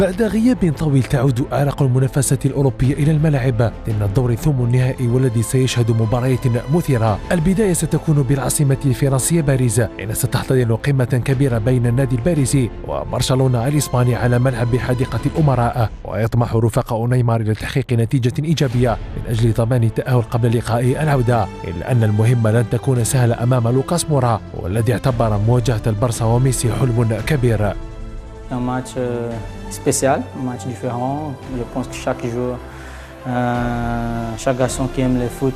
بعد غياب طويل تعود أعرق المنافسة الأوروبية إلى الملاعب. ضمن الدور الثم النهائي والذي سيشهد مباريات مثيرة. البداية ستكون بالعاصمة الفرنسية باريس حين ستحتضن قمة كبيرة بين النادي الباريسي وبرشلونة الإسباني على ملعب حديقة الأمراء. ويطمح رفقاء نيمار إلى تحقيق نتيجة إيجابية من أجل ضمان التأهل قبل لقاء العودة. إلا أن المهمة لن تكون سهلة أمام لوكاس مورا والذي اعتبر مواجهة البرصا وميسي حلم كبير. Un match euh, spécial, un match différent. Je pense que chaque joueur, euh, chaque garçon qui aime le foot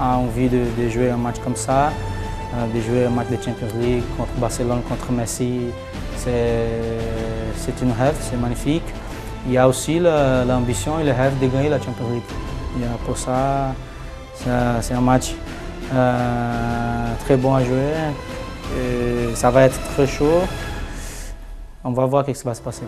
a envie de, jouer un match comme ça, euh, de jouer un match de Champions League contre Barcelone, contre Messi. C'est une rêve, c'est magnifique. Il y a aussi l'ambition et le rêve de gagner la Champions League. Pour ça, c'est un match très bon à jouer. Ça va être très chaud. On va voir qu'est-ce qui va se passer.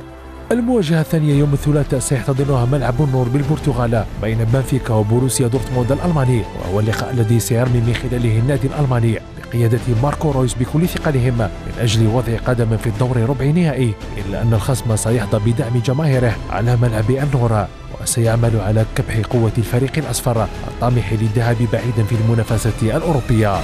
المواجهة الثانية يوم الثلاثاء سيحتضنها ملعب النور بالبرتغال بين بنفيكا وبوروسيا دورتموند الألماني وهو اللقاء الذي سيرمي من خلاله النادي الألماني بقيادة ماركو رويس بكل ثقلهم من أجل وضع قدم في الدور ربع نهائي إلا أن الخصم سيحظى بدعم جماهيره على ملعب النور وسيعمل على كبح قوة الفريق الأصفر الطامح للذهاب بعيدا في المنافسة الأوروبية